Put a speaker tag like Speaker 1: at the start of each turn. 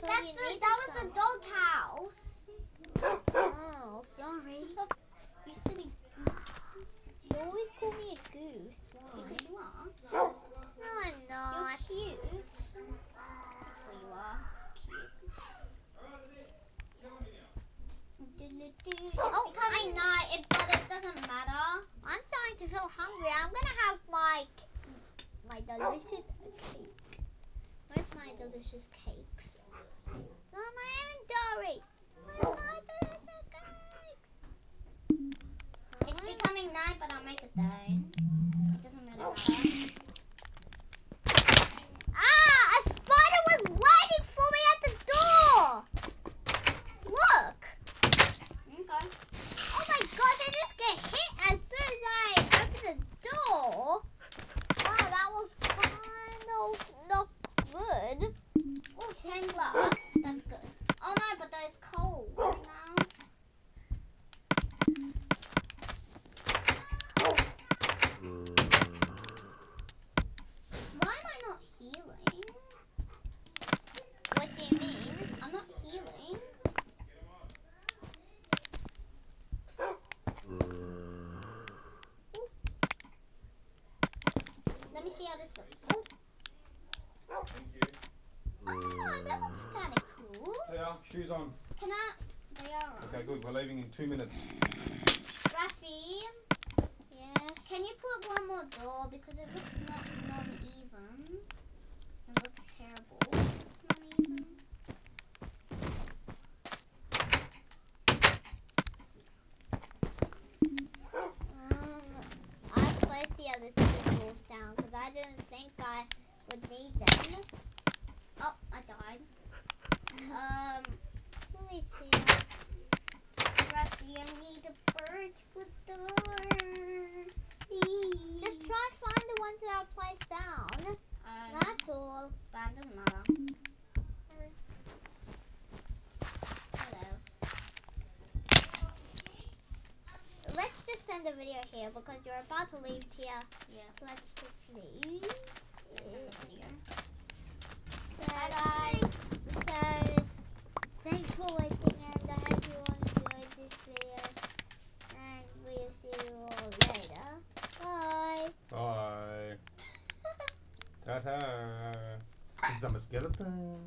Speaker 1: thought
Speaker 2: That's
Speaker 1: you
Speaker 2: the,
Speaker 1: needed
Speaker 2: that was
Speaker 1: some.
Speaker 2: the doghouse.
Speaker 1: Oh, sorry.
Speaker 2: You silly goose.
Speaker 1: You always call me a goose. Why?
Speaker 2: Because you are.
Speaker 1: No, I'm
Speaker 2: You're
Speaker 1: not.
Speaker 2: cute. That's what you are. Cute.
Speaker 1: Oh,
Speaker 2: It's becoming night, it, but it doesn't matter.
Speaker 1: I'm starting to feel hungry. I'm gonna have my my delicious cake. Where's my delicious cakes? Not my inventory. Where's my delicious cakes?
Speaker 2: It's becoming night, but I'll make it day. It doesn't really matter.
Speaker 1: Ah! A spider was waiting for me at the door. Look.
Speaker 2: Okay.
Speaker 1: Oh my god! I just get hit as soon as I open the door. Wow, that was kind of not good.
Speaker 2: Oh, stained glass. That's good. Oh no, but there's cold right now. Why am I not healing?
Speaker 1: What do you mean?
Speaker 2: I'm not healing. Let me see how this looks. Oh, oh, oh that looks kind of cool.
Speaker 3: So yeah, shoes on.
Speaker 2: Can I? They are on.
Speaker 3: Okay, good. We're leaving in two minutes.
Speaker 2: Raphy,
Speaker 1: Yes.
Speaker 2: can you put one more door because it looks not non-even. It looks terrible. It's non-even.
Speaker 1: Um, I placed the other two tools down because I didn't think I would need them.
Speaker 2: Oh, I died. Um,
Speaker 1: Silly Tia.
Speaker 2: Raphy, I need a bird with the door.
Speaker 1: Just try find the ones that are placed down.
Speaker 2: Um,
Speaker 1: That's all.
Speaker 2: That doesn't matter. Hello.
Speaker 1: Let's just end the video here because you're about to leave, Tia.
Speaker 2: Yeah.
Speaker 1: Let's just leave.
Speaker 2: Let's end the video.
Speaker 1: So,
Speaker 2: Bye guys.
Speaker 1: so thanks for watching and I hope you all enjoyed this video. And we'll see you all later. Bye.
Speaker 3: Bye. Ta-ta. Because I'm a skeleton.